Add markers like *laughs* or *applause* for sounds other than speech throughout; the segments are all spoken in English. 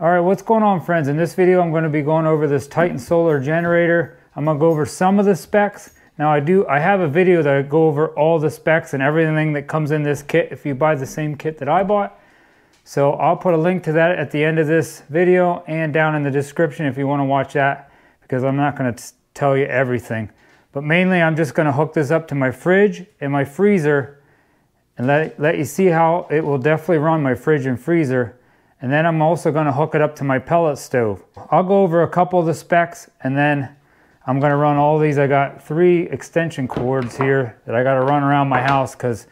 All right, what's going on friends? In this video, I'm gonna be going over this Titan solar generator. I'm gonna go over some of the specs. Now I do, I have a video that I go over all the specs and everything that comes in this kit if you buy the same kit that I bought. So I'll put a link to that at the end of this video and down in the description if you wanna watch that because I'm not gonna tell you everything. But mainly I'm just gonna hook this up to my fridge and my freezer and let, let you see how it will definitely run my fridge and freezer. And then I'm also gonna hook it up to my pellet stove. I'll go over a couple of the specs and then I'm gonna run all these. I got three extension cords here that I gotta run around my house because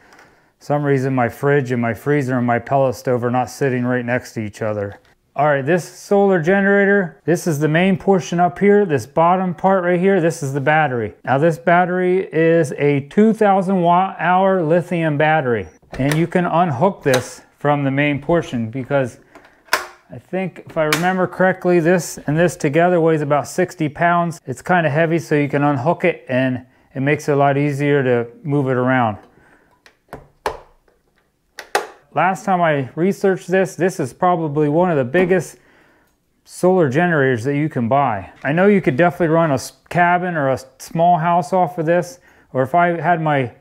some reason my fridge and my freezer and my pellet stove are not sitting right next to each other. All right, this solar generator, this is the main portion up here. This bottom part right here, this is the battery. Now this battery is a 2000 watt hour lithium battery. And you can unhook this from the main portion because I think if I remember correctly, this and this together weighs about 60 pounds. It's kind of heavy so you can unhook it and it makes it a lot easier to move it around. Last time I researched this, this is probably one of the biggest solar generators that you can buy. I know you could definitely run a cabin or a small house off of this, or if I had my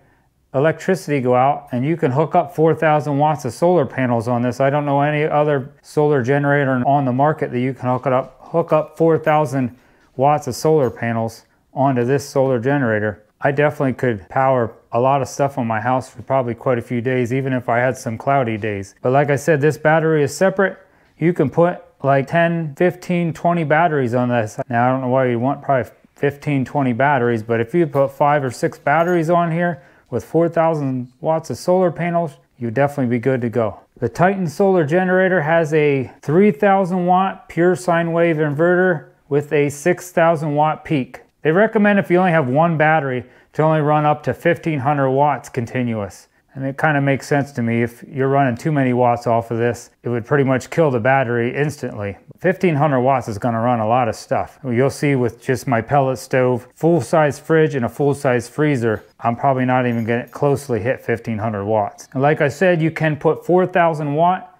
electricity go out and you can hook up 4,000 watts of solar panels on this. I don't know any other solar generator on the market that you can hook it up, hook up 4,000 watts of solar panels onto this solar generator. I definitely could power a lot of stuff on my house for probably quite a few days, even if I had some cloudy days. But like I said, this battery is separate. You can put like 10, 15, 20 batteries on this. Now, I don't know why you want probably 15, 20 batteries, but if you put five or six batteries on here with 4,000 watts of solar panels, you'd definitely be good to go. The Titan solar generator has a 3,000 watt pure sine wave inverter with a 6,000 watt peak. They recommend if you only have one battery to only run up to 1500 watts continuous. And it kind of makes sense to me. If you're running too many watts off of this, it would pretty much kill the battery instantly. 1500 watts is gonna run a lot of stuff. You'll see with just my pellet stove, full-size fridge and a full-size freezer, I'm probably not even gonna closely hit 1500 watts. And like I said, you can put 4000 watt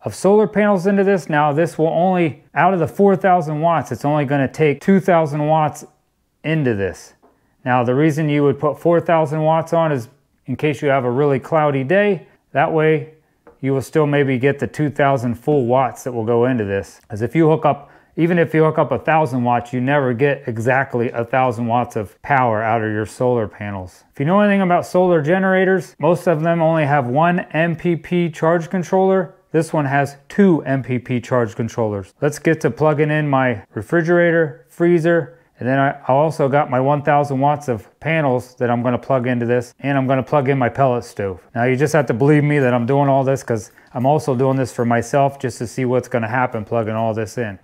of solar panels into this. Now this will only, out of the 4000 watts, it's only gonna take 2000 watts into this. Now the reason you would put 4,000 watts on is in case you have a really cloudy day. That way you will still maybe get the 2,000 full watts that will go into this. As if you hook up, even if you hook up a thousand watts, you never get exactly a thousand watts of power out of your solar panels. If you know anything about solar generators, most of them only have one MPP charge controller this one has two MPP charge controllers. Let's get to plugging in my refrigerator, freezer, and then I also got my 1000 watts of panels that I'm gonna plug into this and I'm gonna plug in my pellet stove. Now you just have to believe me that I'm doing all this because I'm also doing this for myself just to see what's gonna happen plugging all this in.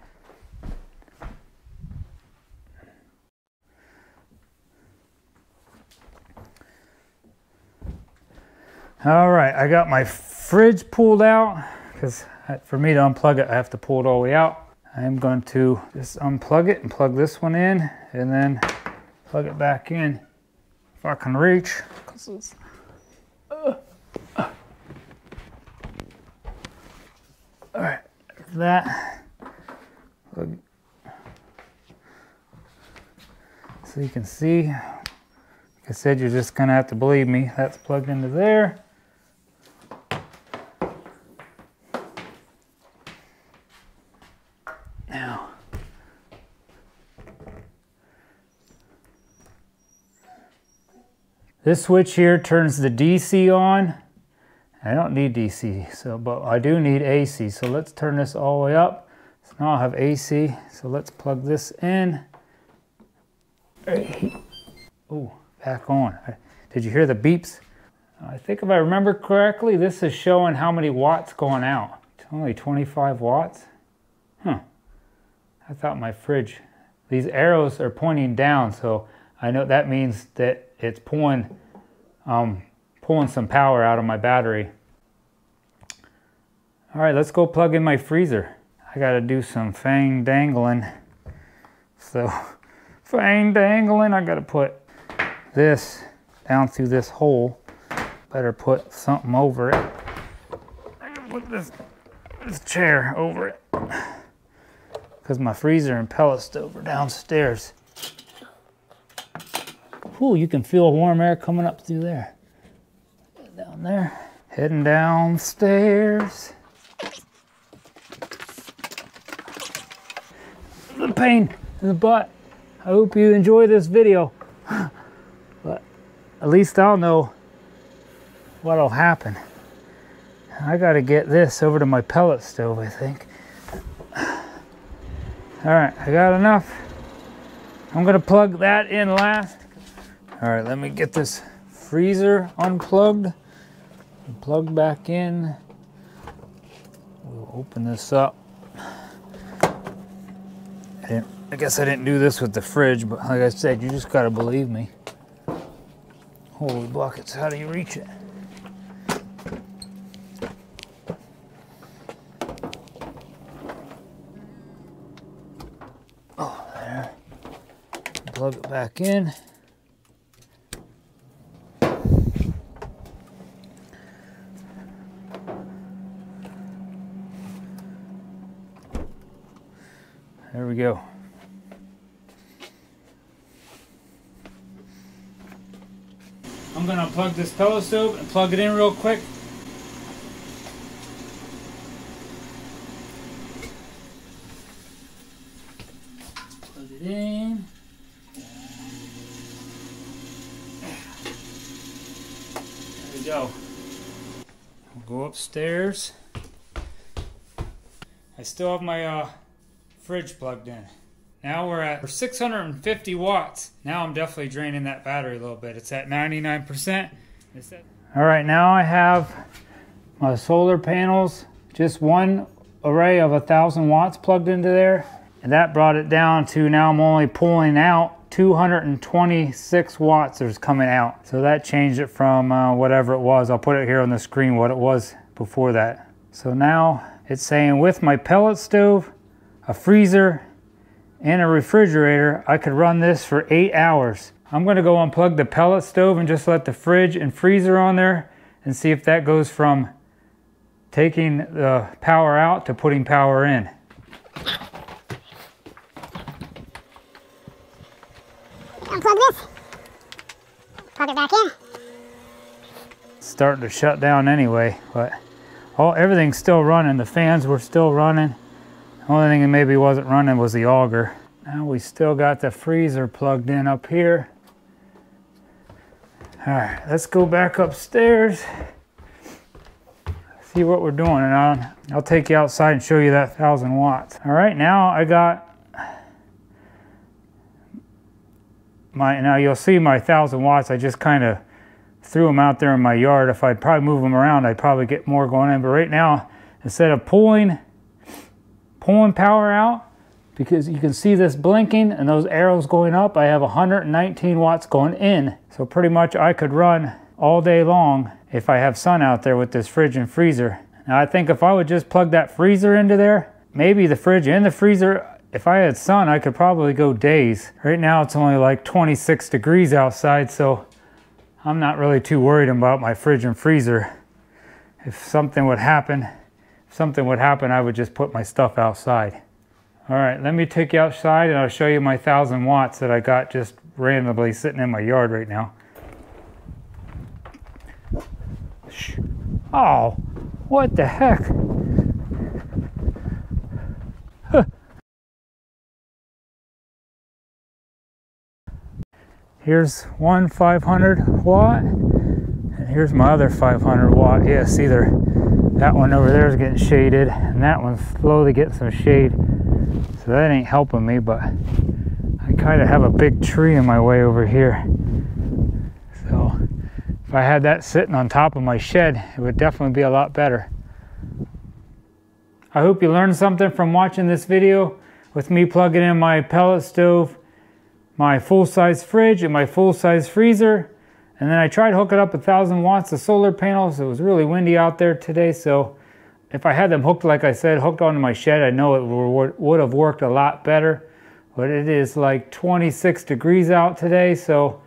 All right, I got my fridge pulled out because for me to unplug it, I have to pull it all the way out. I'm going to just unplug it and plug this one in and then plug it back in if I can reach. Uh, uh. All right, that. So you can see, like I said, you're just gonna have to believe me. That's plugged into there. This switch here turns the DC on. I don't need DC, so but I do need AC. So let's turn this all the way up. So now I have AC. So let's plug this in. Oh, back on. Did you hear the beeps? I think if I remember correctly, this is showing how many watts going out. It's only 25 watts. Huh. I thought my fridge, these arrows are pointing down, so I know that means that it's pulling, um, pulling some power out of my battery. All right, let's go plug in my freezer. I gotta do some fang dangling. So, *laughs* fang dangling, I gotta put this down through this hole. Better put something over it. I gotta put this, this chair over it. Because my freezer and pellet stove are downstairs. Ooh, you can feel warm air coming up through there. Down there. Heading downstairs. The pain in the butt. I hope you enjoy this video. *laughs* but at least I'll know what'll happen. I gotta get this over to my pellet stove, I think. All right, I got enough. I'm gonna plug that in last. All right, let me get this freezer unplugged and plugged back in. We'll open this up. I, I guess I didn't do this with the fridge, but like I said, you just gotta believe me. Holy buckets, how do you reach it? Plug it back in. There we go. I'm gonna plug this pellet stove and plug it in real quick. Plug it in. We go. We'll go upstairs. I still have my uh, fridge plugged in. Now we're at 650 watts. Now I'm definitely draining that battery a little bit. It's at 99%. All right, now I have my solar panels, just one array of a thousand watts plugged into there. And that brought it down to now I'm only pulling out 226 watts is coming out. So that changed it from uh, whatever it was. I'll put it here on the screen what it was before that. So now it's saying with my pellet stove, a freezer, and a refrigerator, I could run this for eight hours. I'm gonna go unplug the pellet stove and just let the fridge and freezer on there and see if that goes from taking the power out to putting power in. Unplug this, plug it back in. Starting to shut down anyway, but all everything's still running. The fans were still running. The only thing that maybe wasn't running was the auger. Now we still got the freezer plugged in up here. All right, let's go back upstairs. See what we're doing, and I'll, I'll take you outside and show you that thousand watts. All right, now I got my, now you'll see my thousand watts. I just kind of threw them out there in my yard. If I'd probably move them around, I'd probably get more going in. But right now, instead of pulling pulling power out because you can see this blinking and those arrows going up. I have 119 watts going in. So pretty much I could run all day long if I have sun out there with this fridge and freezer. Now I think if I would just plug that freezer into there, maybe the fridge and the freezer, if I had sun, I could probably go days. Right now it's only like 26 degrees outside, so I'm not really too worried about my fridge and freezer. If something would happen, if something would happen, I would just put my stuff outside. All right, let me take you outside and I'll show you my 1,000 watts that I got just randomly sitting in my yard right now. Oh, what the heck? Here's one 500 watt, and here's my other 500 watt. Yeah, see there, that one over there is getting shaded, and that one's slowly getting some shade. So that ain't helping me, but I kind of have a big tree in my way over here. So if I had that sitting on top of my shed, it would definitely be a lot better. I hope you learned something from watching this video with me plugging in my pellet stove, my full-size fridge, and my full-size freezer. And then I tried hooking up a thousand watts of solar panels. It was really windy out there today, so if I had them hooked, like I said, hooked onto my shed, I know it would have worked a lot better. But it is like 26 degrees out today, so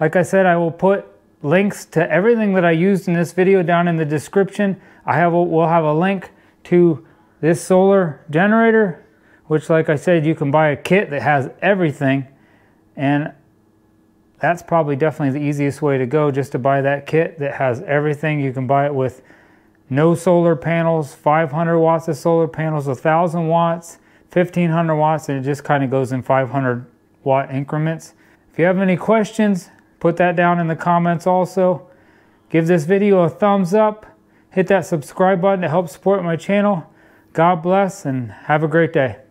like I said, I will put links to everything that I used in this video down in the description. I have a, we'll have a link to this solar generator which like I said, you can buy a kit that has everything. And that's probably definitely the easiest way to go, just to buy that kit that has everything. You can buy it with no solar panels, 500 watts of solar panels, 1,000 watts, 1,500 watts, and it just kind of goes in 500 watt increments. If you have any questions, put that down in the comments also. Give this video a thumbs up. Hit that subscribe button to help support my channel. God bless and have a great day.